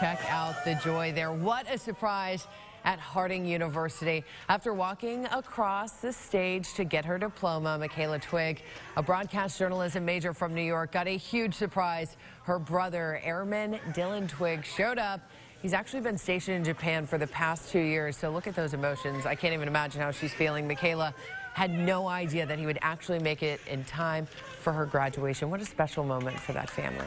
Check out the joy there. What a surprise at Harding University. After walking across the stage to get her diploma, Michaela Twig, a broadcast journalism major from New York, got a huge surprise. Her brother, Airman Dylan Twig, showed up. He's actually been stationed in Japan for the past two years, so look at those emotions. I can't even imagine how she's feeling. Michaela had no idea that he would actually make it in time for her graduation. What a special moment for that family.